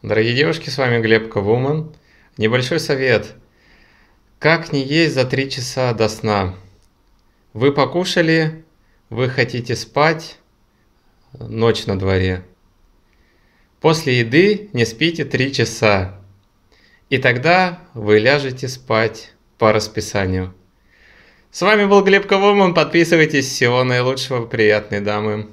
Дорогие девушки, с вами Глеб Кавуман. Небольшой совет. Как не есть за три часа до сна? Вы покушали, вы хотите спать, ночь на дворе. После еды не спите три часа. И тогда вы ляжете спать по расписанию. С вами был Глеб Кавуман. Подписывайтесь. Всего наилучшего, приятной дамы.